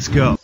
Let's go.